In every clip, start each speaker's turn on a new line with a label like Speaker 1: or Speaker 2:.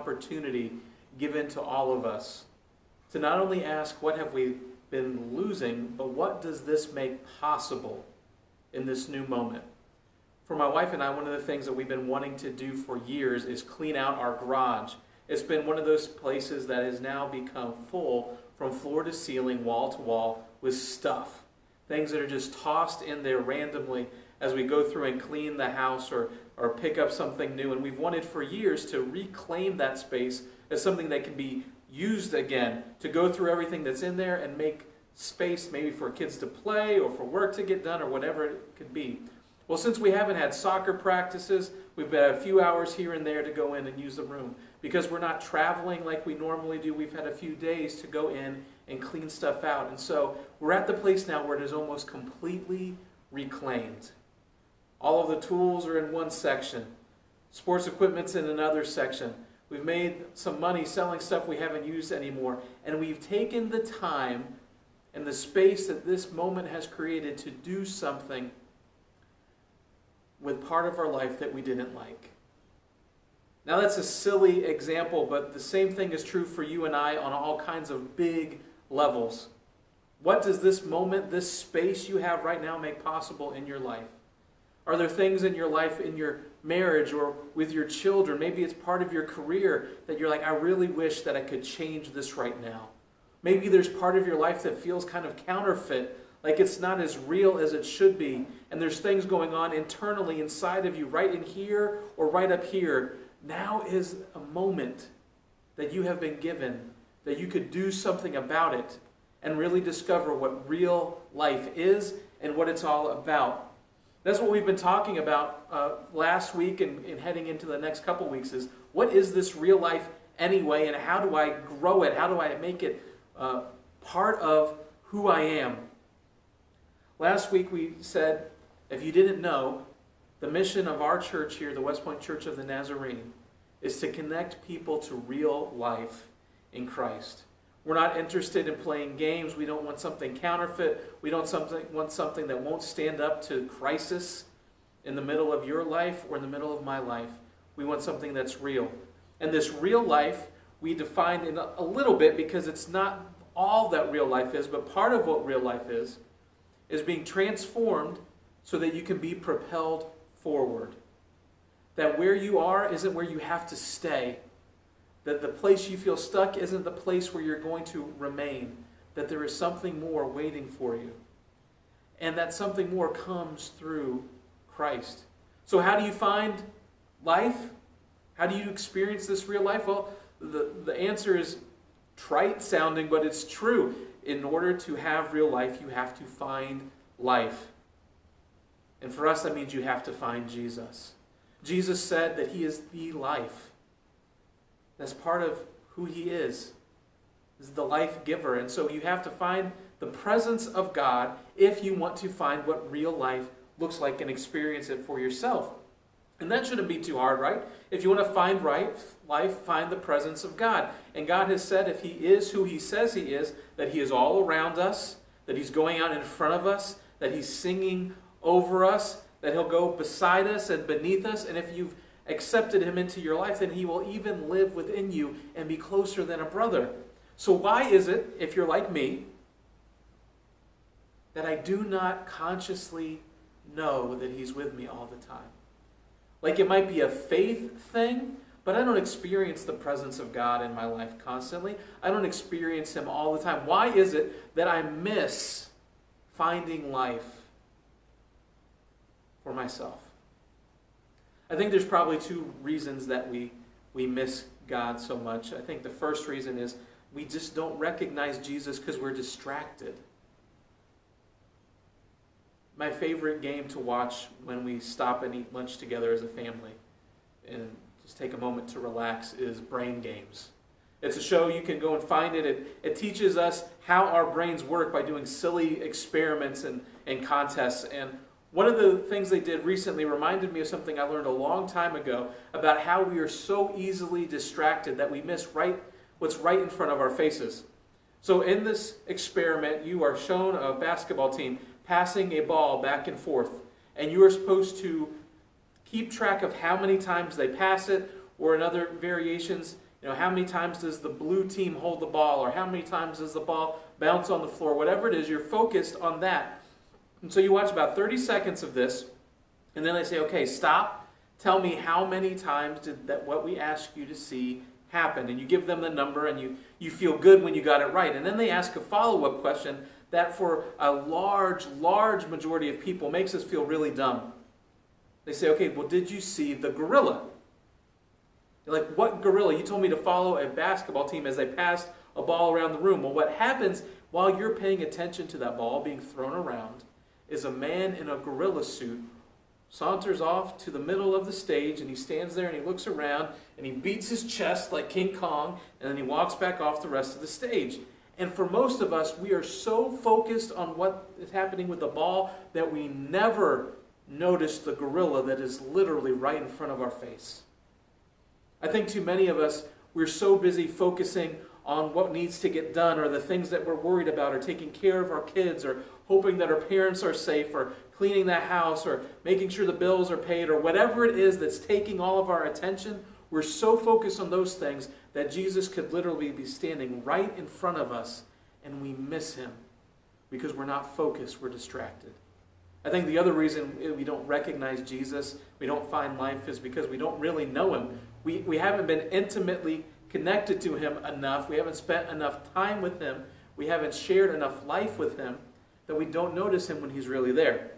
Speaker 1: opportunity given to all of us to not only ask what have we been losing, but what does this make possible in this new moment? For my wife and I, one of the things that we've been wanting to do for years is clean out our garage. It's been one of those places that has now become full from floor to ceiling, wall to wall, with stuff. Things that are just tossed in there randomly as we go through and clean the house or, or pick up something new. And we've wanted for years to reclaim that space as something that can be used again, to go through everything that's in there and make space maybe for kids to play or for work to get done or whatever it could be. Well, since we haven't had soccer practices, we've had a few hours here and there to go in and use the room. Because we're not traveling like we normally do, we've had a few days to go in and clean stuff out. And so we're at the place now where it is almost completely reclaimed. All of the tools are in one section, sports equipment's in another section. We've made some money selling stuff we haven't used anymore. And we've taken the time and the space that this moment has created to do something with part of our life that we didn't like. Now, that's a silly example, but the same thing is true for you and I on all kinds of big levels. What does this moment, this space you have right now, make possible in your life? Are there things in your life, in your marriage, or with your children? Maybe it's part of your career that you're like, I really wish that I could change this right now. Maybe there's part of your life that feels kind of counterfeit, like it's not as real as it should be. And there's things going on internally inside of you, right in here or right up here. Now is a moment that you have been given that you could do something about it and really discover what real life is and what it's all about. That's what we've been talking about uh, last week and, and heading into the next couple weeks is what is this real life anyway and how do I grow it? How do I make it uh, part of who I am? Last week we said, if you didn't know, the mission of our church here, the West Point Church of the Nazarene, is to connect people to real life in Christ. We're not interested in playing games. We don't want something counterfeit. We don't something, want something that won't stand up to crisis in the middle of your life or in the middle of my life. We want something that's real. And this real life we define in a little bit because it's not all that real life is, but part of what real life is, is being transformed so that you can be propelled forward. That where you are isn't where you have to stay that the place you feel stuck isn't the place where you're going to remain, that there is something more waiting for you. And that something more comes through Christ. So, how do you find life? How do you experience this real life? Well, the, the answer is trite sounding, but it's true. In order to have real life, you have to find life. And for us, that means you have to find Jesus. Jesus said that He is the life. That's part of who he is. Is the life giver. And so you have to find the presence of God if you want to find what real life looks like and experience it for yourself. And that shouldn't be too hard, right? If you want to find right life, find the presence of God. And God has said if He is who He says He is, that He is all around us, that He's going out in front of us, that He's singing over us, that He'll go beside us and beneath us. And if you've accepted him into your life, then he will even live within you and be closer than a brother. So, why is it, if you're like me, that I do not consciously know that he's with me all the time? Like it might be a faith thing, but I don't experience the presence of God in my life constantly. I don't experience him all the time. Why is it that I miss finding life for myself? I think there's probably two reasons that we, we miss God so much. I think the first reason is we just don't recognize Jesus because we're distracted. My favorite game to watch when we stop and eat lunch together as a family and just take a moment to relax is Brain Games. It's a show, you can go and find it. It, it teaches us how our brains work by doing silly experiments and, and contests. And one of the things they did recently reminded me of something I learned a long time ago about how we are so easily distracted that we miss right what's right in front of our faces. So in this experiment, you are shown a basketball team passing a ball back and forth, and you are supposed to keep track of how many times they pass it, or in other variations, you know, how many times does the blue team hold the ball, or how many times does the ball bounce on the floor, whatever it is, you're focused on that. And so you watch about 30 seconds of this, and then they say, okay, stop. Tell me how many times did that what we asked you to see happen? And you give them the number, and you, you feel good when you got it right. And then they ask a follow up question that, for a large, large majority of people, makes us feel really dumb. They say, okay, well, did you see the gorilla? You're like, what gorilla? You told me to follow a basketball team as they passed a ball around the room. Well, what happens while you're paying attention to that ball being thrown around is a man in a gorilla suit saunters off to the middle of the stage and he stands there and he looks around and he beats his chest like King Kong and then he walks back off the rest of the stage. And for most of us, we are so focused on what is happening with the ball that we never notice the gorilla that is literally right in front of our face. I think too many of us, we're so busy focusing on what needs to get done or the things that we're worried about or taking care of our kids or hoping that our parents are safe or cleaning that house or making sure the bills are paid or whatever it is that's taking all of our attention, we're so focused on those things that Jesus could literally be standing right in front of us and we miss him because we're not focused, we're distracted. I think the other reason we don't recognize Jesus, we don't find life, is because we don't really know him. We, we haven't been intimately connected to him enough. We haven't spent enough time with him. We haven't shared enough life with him that we don't notice him when he's really there.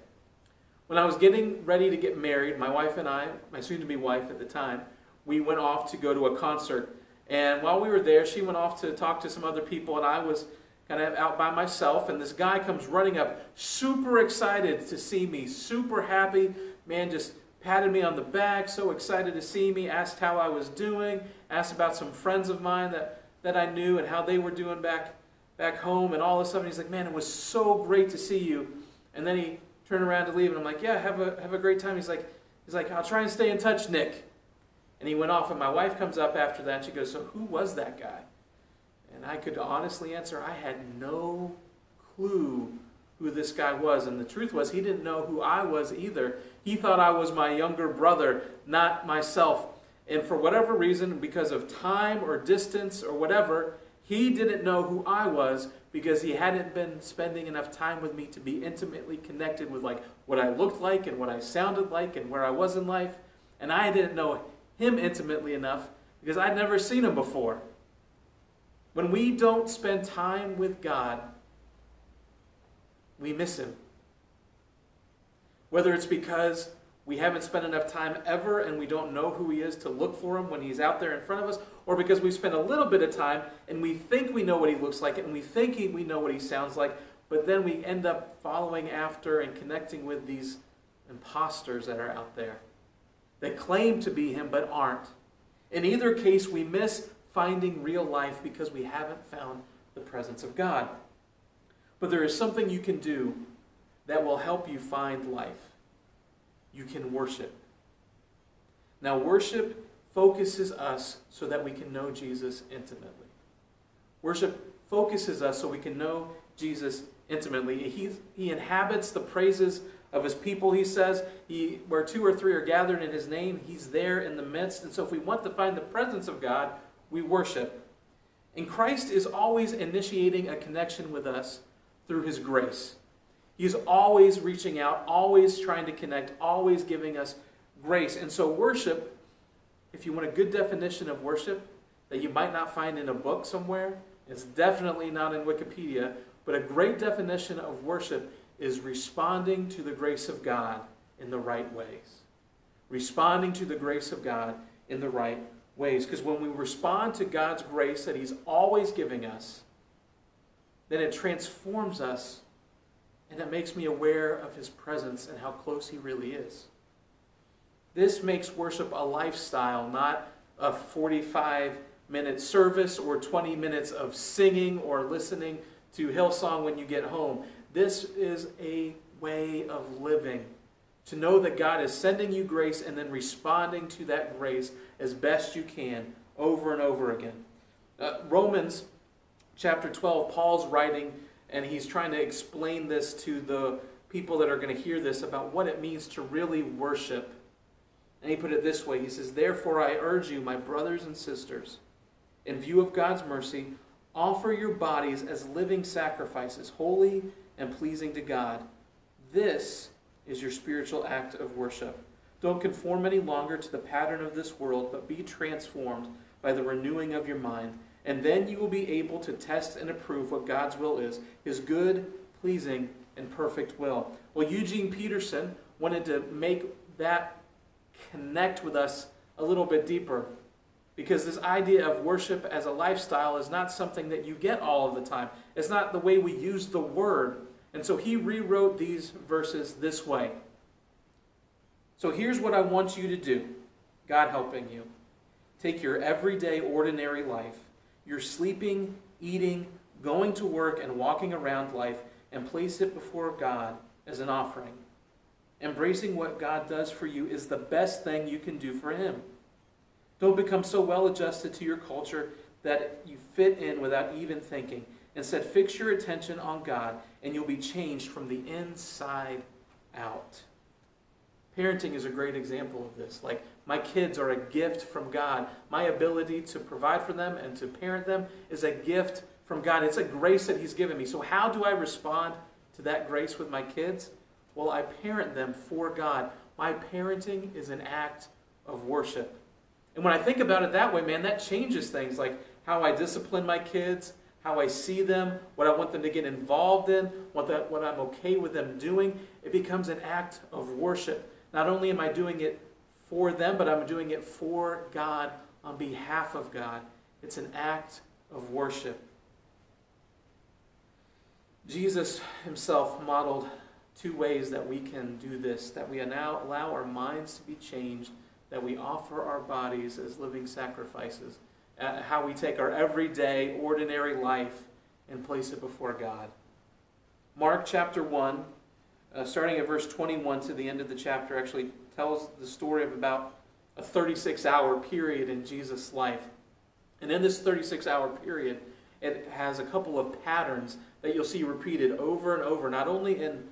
Speaker 1: When I was getting ready to get married, my wife and I, my soon to be wife at the time, we went off to go to a concert. And while we were there, she went off to talk to some other people, and I was kind of out by myself. And this guy comes running up, super excited to see me, super happy. Man, just patted me on the back, so excited to see me, asked how I was doing, asked about some friends of mine that, that I knew and how they were doing back, back home, and all of a sudden he's like, Man, it was so great to see you. And then he turned around to leave, and I'm like, Yeah, have a, have a great time. He's like, he's like, I'll try and stay in touch, Nick. And he went off, and my wife comes up after that. She goes, So who was that guy? And I could honestly answer, I had no clue who this guy was. And the truth was, he didn't know who I was either. He thought I was my younger brother, not myself. And for whatever reason, because of time or distance or whatever, he didn't know who I was because he hadn't been spending enough time with me to be intimately connected with like what I looked like and what I sounded like and where I was in life. And I didn't know him intimately enough because I'd never seen him before. When we don't spend time with God, we miss Him. Whether it's because we haven't spent enough time ever and we don't know who He is to look for Him when He's out there in front of us, or because we've spent a little bit of time and we think we know what He looks like and we think we know what He sounds like, but then we end up following after and connecting with these imposters that are out there that claim to be Him but aren't. In either case, we miss finding real life because we haven't found the presence of God. But there is something you can do that will help you find life. You can worship. Now, worship focuses us so that we can know Jesus intimately. Worship focuses us so we can know Jesus intimately. He, he inhabits the praises of his people, he says. He, where two or three are gathered in his name, he's there in the midst. And so, if we want to find the presence of God, we worship. And Christ is always initiating a connection with us through his grace. He's always reaching out, always trying to connect, always giving us grace. And so, worship, if you want a good definition of worship that you might not find in a book somewhere, it's definitely not in Wikipedia, but a great definition of worship is responding to the grace of God in the right ways. Responding to the grace of God in the right ways. Because when we respond to God's grace that He's always giving us, then it transforms us and it makes me aware of His presence and how close He really is. This makes worship a lifestyle, not a 45 minute service or 20 minutes of singing or listening to Hillsong when you get home. This is a way of living to know that God is sending you grace and then responding to that grace as best you can over and over again. Uh, Romans chapter 12, Paul's writing, and he's trying to explain this to the people that are going to hear this about what it means to really worship. And he put it this way He says, Therefore I urge you, my brothers and sisters, in view of God's mercy, offer your bodies as living sacrifices, holy and pleasing to God. This is your spiritual act of worship. Don't conform any longer to the pattern of this world, but be transformed by the renewing of your mind. And then you will be able to test and approve what God's will is his good, pleasing, and perfect will. Well, Eugene Peterson wanted to make that connect with us a little bit deeper. Because this idea of worship as a lifestyle is not something that you get all of the time. It's not the way we use the word. And so he rewrote these verses this way. So here's what I want you to do God helping you. Take your everyday, ordinary life, your sleeping, eating, going to work, and walking around life, and place it before God as an offering. Embracing what God does for you is the best thing you can do for Him. Don't become so well adjusted to your culture that you fit in without even thinking. Instead, fix your attention on God, and you'll be changed from the inside out. Parenting is a great example of this. Like, my kids are a gift from God. My ability to provide for them and to parent them is a gift from God. It's a grace that He's given me. So, how do I respond to that grace with my kids? Well, I parent them for God. My parenting is an act of worship. And when I think about it that way, man, that changes things like how I discipline my kids, how I see them, what I want them to get involved in, what, that, what I'm okay with them doing. It becomes an act of worship. Not only am I doing it for them, but I'm doing it for God on behalf of God. It's an act of worship. Jesus himself modeled two ways that we can do this that we now allow our minds to be changed, that we offer our bodies as living sacrifices, uh, how we take our everyday, ordinary life and place it before God. Mark chapter 1, uh, starting at verse 21 to the end of the chapter, actually tells the story of about a 36 hour period in Jesus' life. And in this 36 hour period, it has a couple of patterns that you'll see repeated over and over, not only in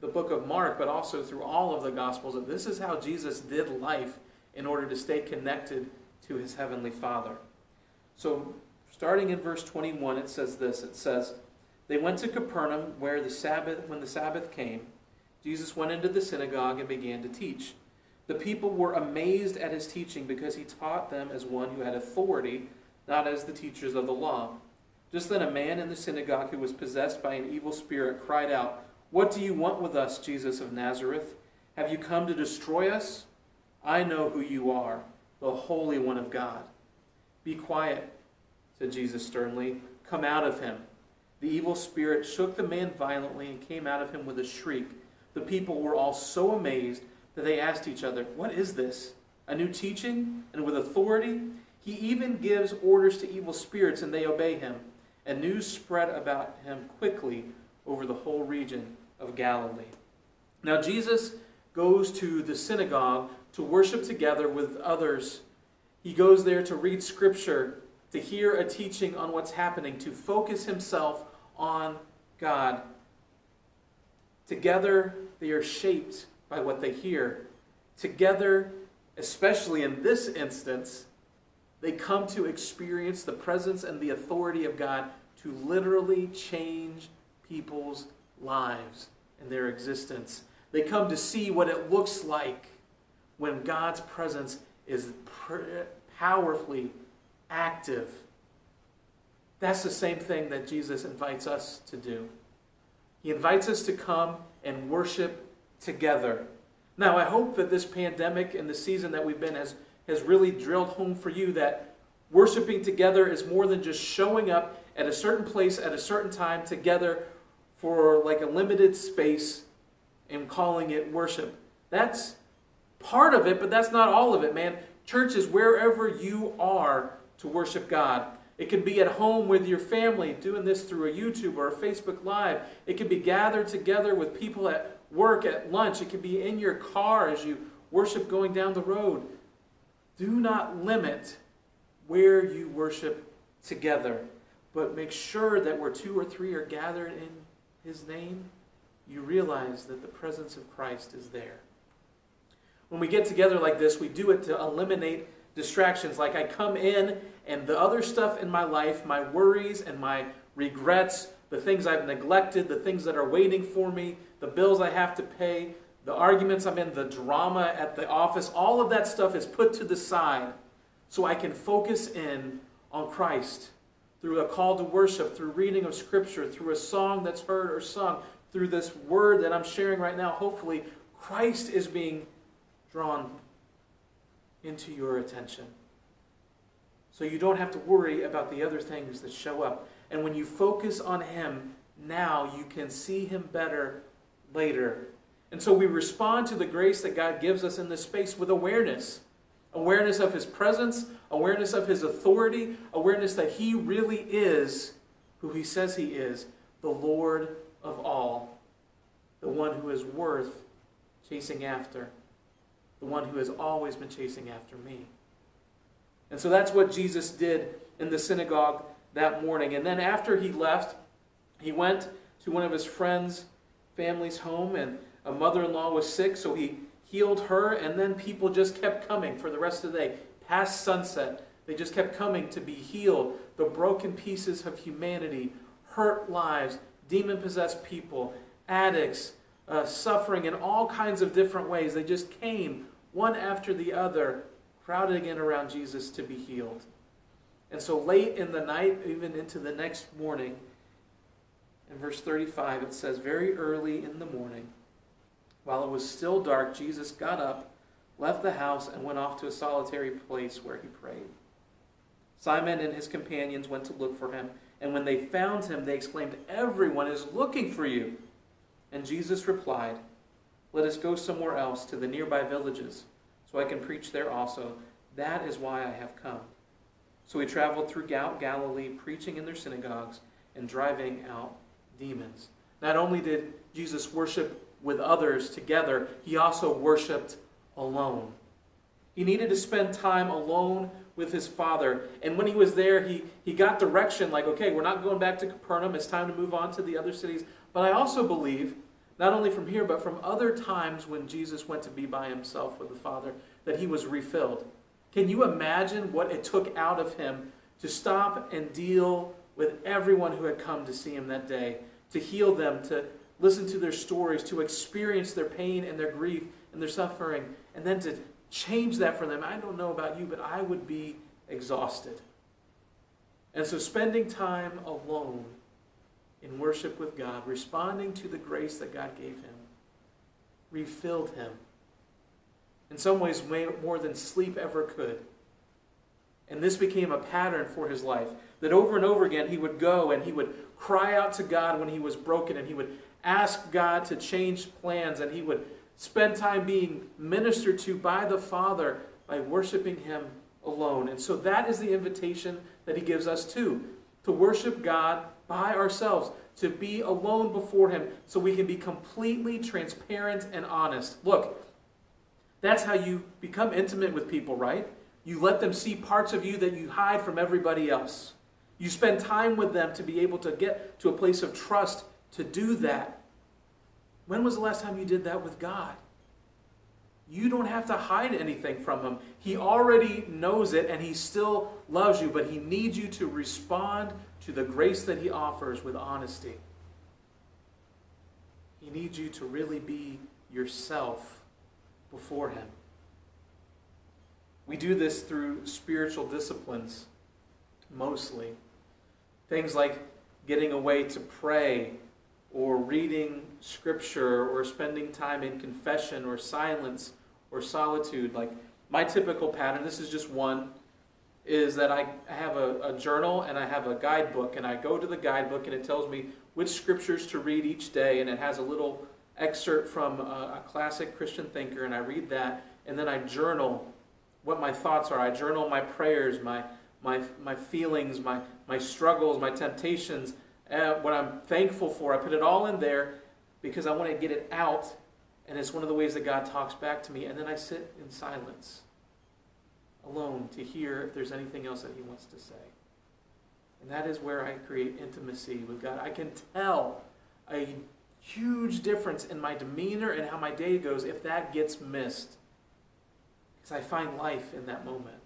Speaker 1: the book of Mark, but also through all of the Gospels, that this is how Jesus did life in order to stay connected to his heavenly Father. So, starting in verse 21, it says this It says, They went to Capernaum where the Sabbath, when the Sabbath came. Jesus went into the synagogue and began to teach. The people were amazed at his teaching because he taught them as one who had authority, not as the teachers of the law. Just then, a man in the synagogue who was possessed by an evil spirit cried out, what do you want with us, Jesus of Nazareth? Have you come to destroy us? I know who you are, the Holy One of God. Be quiet, said Jesus sternly. Come out of him. The evil spirit shook the man violently and came out of him with a shriek. The people were all so amazed that they asked each other, What is this? A new teaching and with authority? He even gives orders to evil spirits and they obey him. And news spread about him quickly over the whole region of Galilee. Now, Jesus goes to the synagogue to worship together with others. He goes there to read scripture, to hear a teaching on what's happening, to focus himself on God. Together, they are shaped by what they hear. Together, especially in this instance, they come to experience the presence and the authority of God to literally change people's lives and their existence. They come to see what it looks like when God's presence is powerfully active. That's the same thing that Jesus invites us to do. He invites us to come and worship together. Now, I hope that this pandemic and the season that we've been has, has really drilled home for you that worshiping together is more than just showing up at a certain place at a certain time together for like a limited space and calling it worship. That's part of it, but that's not all of it, man. Church is wherever you are to worship God. It can be at home with your family, doing this through a YouTube or a Facebook Live. It can be gathered together with people at work, at lunch. It can be in your car as you worship going down the road. Do not limit where you worship together, but make sure that where two or three are gathered in his name, you realize that the presence of Christ is there. When we get together like this, we do it to eliminate distractions. Like I come in and the other stuff in my life, my worries and my regrets, the things I've neglected, the things that are waiting for me, the bills I have to pay, the arguments I'm in, the drama at the office, all of that stuff is put to the side so I can focus in on Christ through a call to worship, through reading of Scripture, through a song that's heard or sung, through this word that I'm sharing right now. Hopefully, Christ is being drawn into your attention. So you don't have to worry about the other things that show up. And when you focus on Him now, you can see Him better later. And so we respond to the grace that God gives us in this space with awareness awareness of His presence, awareness of His authority, awareness that He really is who He says He is the Lord of all, the one who is worth chasing after, the one who has always been chasing after me. And so that's what Jesus did in the synagogue that morning. And then after he left, he went to one of his friends' family's home, and a mother in law was sick, so he healed her, and then people just kept coming for the rest of the day. Past sunset, they just kept coming to be healed. The broken pieces of humanity, hurt lives, demon possessed people, addicts, uh, suffering in all kinds of different ways. They just came one after the other, crowding in around Jesus to be healed. And so late in the night, even into the next morning, in verse 35, it says, Very early in the morning, while it was still dark, Jesus got up, left the house, and went off to a solitary place where he prayed. Simon and his companions went to look for him, and when they found him, they exclaimed, Everyone is looking for you. And Jesus replied, Let us go somewhere else to the nearby villages, so I can preach there also. That is why I have come. So he traveled through Galilee, preaching in their synagogues and driving out demons. Not only did Jesus worship with others together, he also worshiped alone. He needed to spend time alone with his father. And when he was there, he, he got direction like, okay, we're not going back to Capernaum. It's time to move on to the other cities. But I also believe, not only from here, but from other times when Jesus went to be by himself with the Father, that he was refilled. Can you imagine what it took out of him to stop and deal with everyone who had come to see him that day, to heal them, to listen to their stories, to experience their pain and their grief and their suffering, and then to change that for them. I don't know about you, but I would be exhausted. And so, spending time alone in worship with God, responding to the grace that God gave him, refilled him. In some ways, more than sleep ever could. And this became a pattern for his life. That over and over again, he would go and he would cry out to God when he was broken, and he would ask God to change plans, and he would spend time being ministered to by the Father by worshiping Him alone. And so that is the invitation that He gives us too to worship God by ourselves, to be alone before Him so we can be completely transparent and honest. Look, that's how you become intimate with people, right? You let them see parts of you that you hide from everybody else. You spend time with them to be able to get to a place of trust to do that. When was the last time you did that with God? You don't have to hide anything from Him. He already knows it and He still loves you, but He needs you to respond to the grace that He offers with honesty. He needs you to really be yourself before Him. We do this through spiritual disciplines, mostly. Things like getting away to pray or reading scripture or spending time in confession or silence or solitude. Like my typical pattern, this is just one, is that I have a, a, journal and I have a guidebook, and I go to the guidebook and it tells me which scriptures to read each day, and it has a little excerpt from a, a classic Christian thinker, and I read that, and then I journal what my thoughts are. I journal my prayers, my my my feelings, my my struggles, my temptations, uh, what I'm thankful for. I put it all in there because I want to get it out. And it's one of the ways that God talks back to me. And then I sit in silence, alone, to hear if there's anything else that He wants to say. And that is where I create intimacy with God. I can tell a huge difference in my demeanor and how my day goes if that gets missed. Because I find life in that moment.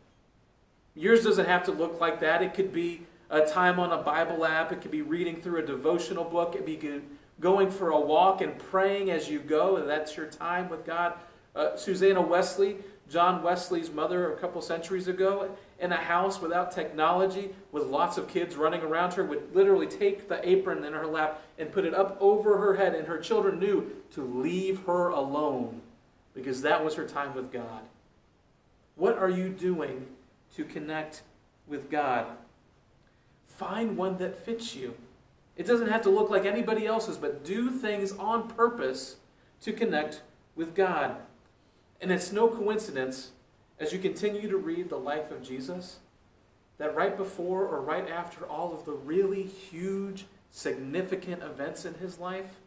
Speaker 1: Yours doesn't have to look like that. It could be a time on a Bible app, it could be reading through a devotional book, it could be going for a walk and praying as you go. That's your time with God. Uh, Susanna Wesley, John Wesley's mother, a couple centuries ago, in a house without technology, with lots of kids running around her, would literally take the apron in her lap and put it up over her head, and her children knew to leave her alone because that was her time with God. What are you doing to connect with God? Find one that fits you. It doesn't have to look like anybody else's, but do things on purpose to connect with God. And it's no coincidence, as you continue to read the life of Jesus, that right before or right after all of the really huge, significant events in his life,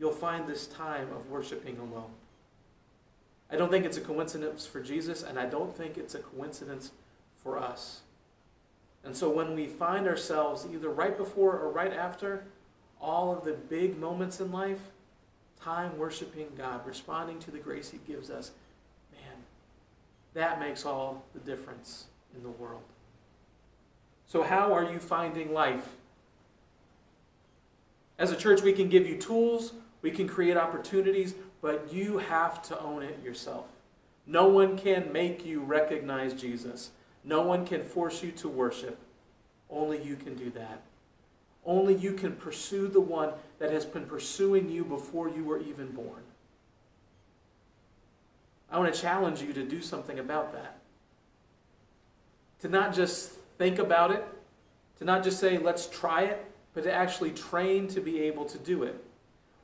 Speaker 1: you'll find this time of worshiping alone. I don't think it's a coincidence for Jesus, and I don't think it's a coincidence for us. And so when we find ourselves either right before or right after all of the big moments in life, time worshiping God, responding to the grace He gives us, man, that makes all the difference in the world. So, how are you finding life? As a church, we can give you tools, we can create opportunities, but you have to own it yourself. No one can make you recognize Jesus. No one can force you to worship. Only you can do that. Only you can pursue the one that has been pursuing you before you were even born. I want to challenge you to do something about that. To not just think about it, to not just say, let's try it, but to actually train to be able to do it.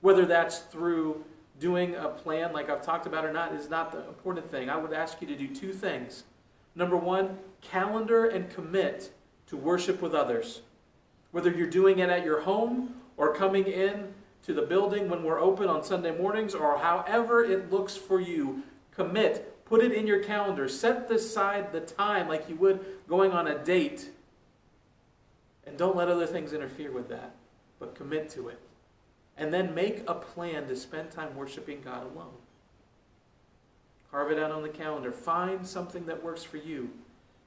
Speaker 1: Whether that's through doing a plan like I've talked about or not is not the important thing. I would ask you to do two things. Number one, calendar and commit to worship with others. Whether you're doing it at your home or coming in to the building when we're open on Sunday mornings or however it looks for you, commit. Put it in your calendar. Set aside the time like you would going on a date. And don't let other things interfere with that, but commit to it. And then make a plan to spend time worshiping God alone. Carve it out on the calendar. Find something that works for you.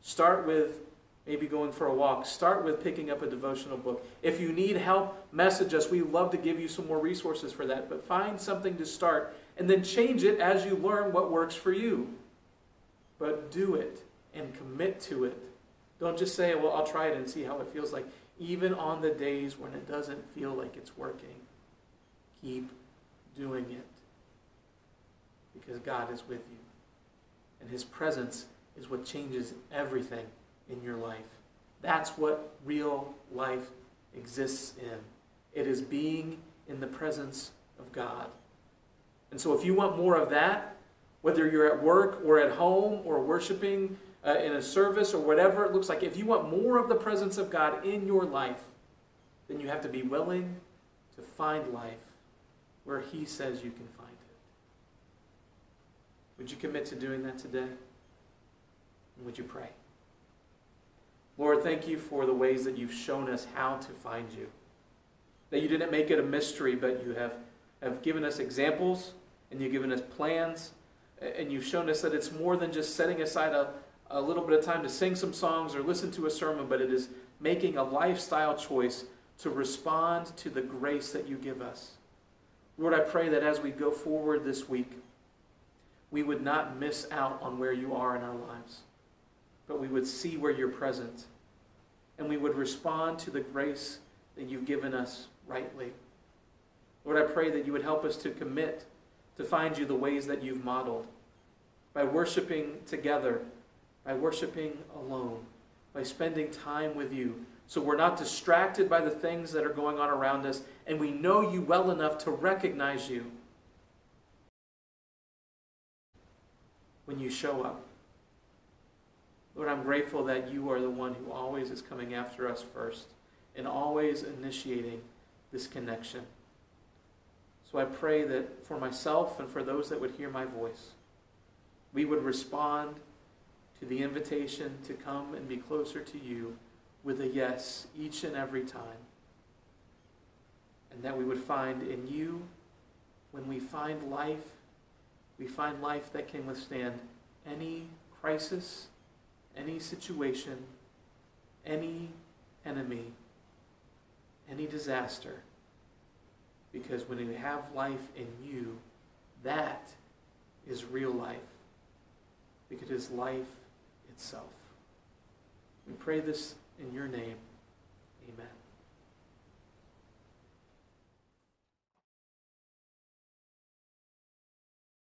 Speaker 1: Start with maybe going for a walk. Start with picking up a devotional book. If you need help, message us. We'd love to give you some more resources for that. But find something to start and then change it as you learn what works for you. But do it and commit to it. Don't just say, well, I'll try it and see how it feels like. Even on the days when it doesn't feel like it's working, keep doing it because God is with you. And His presence is what changes everything in your life. That's what real life exists in. It is being in the presence of God. And so, if you want more of that, whether you're at work or at home or worshiping uh, in a service or whatever it looks like, if you want more of the presence of God in your life, then you have to be willing to find life where He says you can find. Would you commit to doing that today? And would you pray? Lord, thank you for the ways that you've shown us how to find you. That you didn't make it a mystery, but you have, have given us examples and you've given us plans, and you've shown us that it's more than just setting aside a, a little bit of time to sing some songs or listen to a sermon, but it is making a lifestyle choice to respond to the grace that you give us. Lord, I pray that as we go forward this week, we would not miss out on where you are in our lives but we would see where you're present. And we would respond to the grace that you've given us rightly. Lord, I pray that you would help us to commit to find you the ways that you've modeled by worshiping together, by worshiping alone, by spending time with you. So we're not distracted by the things that are going on around us, and we know you well enough to recognize you when you show up. Lord, I'm grateful that you are the one who always is coming after us first and always initiating this connection. So I pray that for myself and for those that would hear my voice, we would respond to the invitation to come and be closer to you with a yes each and every time. And that we would find in you, when we find life, we find life that can withstand any crisis, any situation, any enemy, any disaster. Because when you have life in you, that is real life. Because it is life itself. We pray this in your name. Amen.